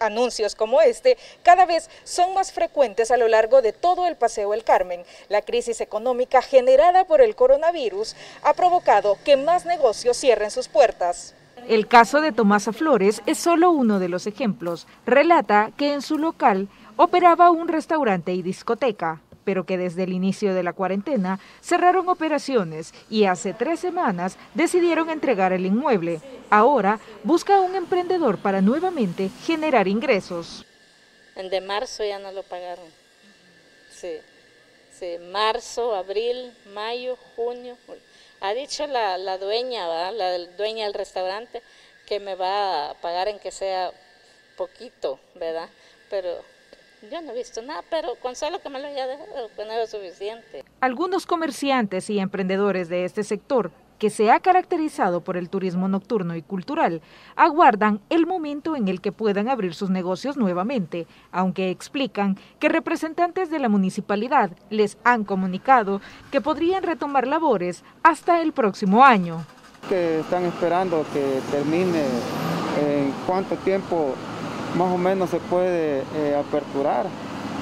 Anuncios como este cada vez son más frecuentes a lo largo de todo el Paseo El Carmen. La crisis económica generada por el coronavirus ha provocado que más negocios cierren sus puertas. El caso de Tomasa Flores es solo uno de los ejemplos. Relata que en su local operaba un restaurante y discoteca pero que desde el inicio de la cuarentena cerraron operaciones y hace tres semanas decidieron entregar el inmueble. Ahora busca un emprendedor para nuevamente generar ingresos. En de marzo ya no lo pagaron. Sí, sí marzo, abril, mayo, junio. Ha dicho la, la dueña, la dueña del restaurante, que me va a pagar en que sea poquito, ¿verdad? Pero yo no he visto nada, pero con solo que me lo haya dejado, pues no es suficiente. Algunos comerciantes y emprendedores de este sector que se ha caracterizado por el turismo nocturno y cultural, aguardan el momento en el que puedan abrir sus negocios nuevamente, aunque explican que representantes de la municipalidad les han comunicado que podrían retomar labores hasta el próximo año. Que están esperando que termine en cuánto tiempo más o menos se puede eh, aperturar,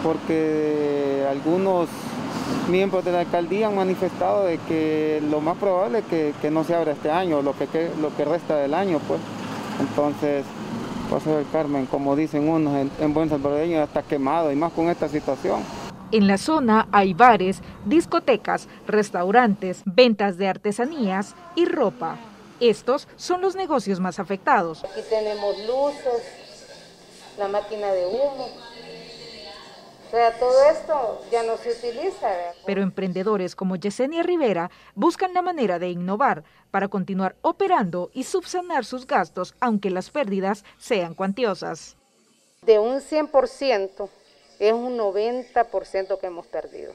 porque algunos miembros de la alcaldía han manifestado de que lo más probable es que, no se abra este año, lo que, lo que resta del año, pues. Entonces, Paso del Carmen, como dicen unos en, en buen salvadoreño, está quemado, y más con esta situación. En la zona hay bares, discotecas, restaurantes, ventas de artesanías y ropa. Estos son los negocios más afectados. Aquí tenemos luces, la máquina de humo. O sea, todo esto ya no se utiliza. Pero emprendedores como Yesenia Rivera buscan la manera de innovar para continuar operando y subsanar sus gastos, aunque las pérdidas sean cuantiosas. De un 100% es un 90% que hemos perdido.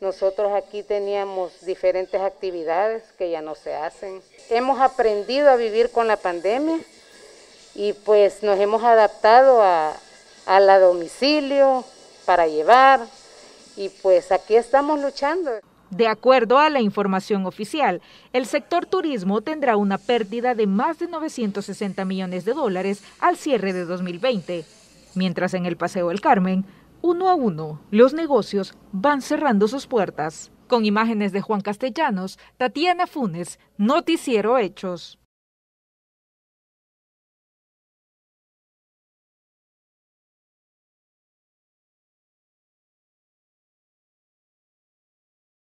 Nosotros aquí teníamos diferentes actividades que ya no se hacen. Hemos aprendido a vivir con la pandemia y pues nos hemos adaptado a, la domicilio para llevar y pues aquí estamos luchando. De acuerdo a la información oficial, el sector turismo tendrá una pérdida de más de 960 millones de dólares al cierre de 2020, mientras en el Paseo del Carmen, uno a uno, los negocios van cerrando sus puertas. Con imágenes de Juan Castellanos, Tatiana Funes, Noticiero Hechos.